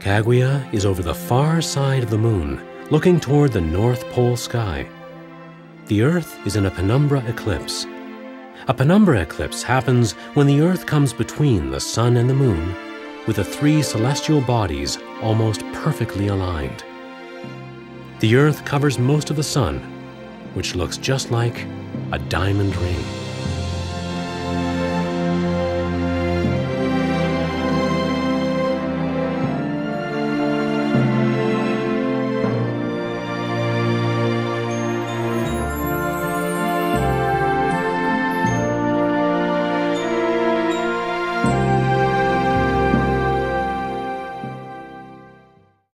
Kaguya is over the far side of the moon, looking toward the North Pole sky. The Earth is in a penumbra eclipse. A penumbra eclipse happens when the Earth comes between the Sun and the Moon, with the three celestial bodies almost perfectly aligned. The Earth covers most of the Sun, which looks just like a diamond ring.